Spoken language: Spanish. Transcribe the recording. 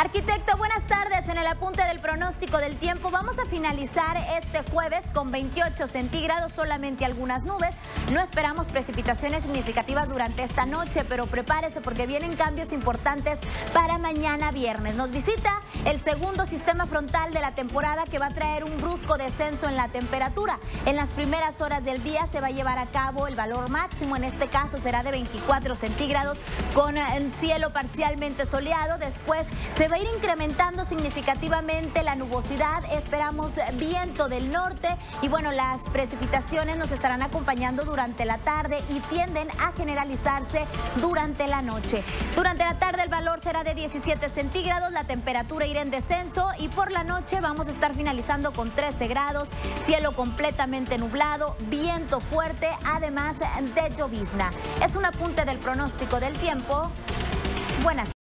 Arquitecto, buenas tardes. En el apunte del pronóstico del tiempo vamos a finalizar este jueves con 28 centígrados, solamente algunas nubes. No esperamos precipitaciones significativas durante esta noche, pero prepárese porque vienen cambios importantes para mañana viernes. Nos visita el segundo sistema frontal de la temporada que va a traer un brusco descenso en la temperatura. En las primeras horas del día se va a llevar a cabo el valor máximo, en este caso será de 24 centígrados con eh, cielo parcialmente soleado. Después se va a ir incrementando significativamente la nubosidad, esperamos viento del norte y bueno, las precipitaciones nos estarán acompañando durante la tarde y tienden a generalizarse durante la noche. Durante la tarde el valor será de 17 centígrados, la temperatura irá en descenso y por la noche vamos a estar finalizando con 13 grados, cielo completamente nublado, viento fuerte, además de llovizna. Es un apunte del pronóstico del tiempo. Buenas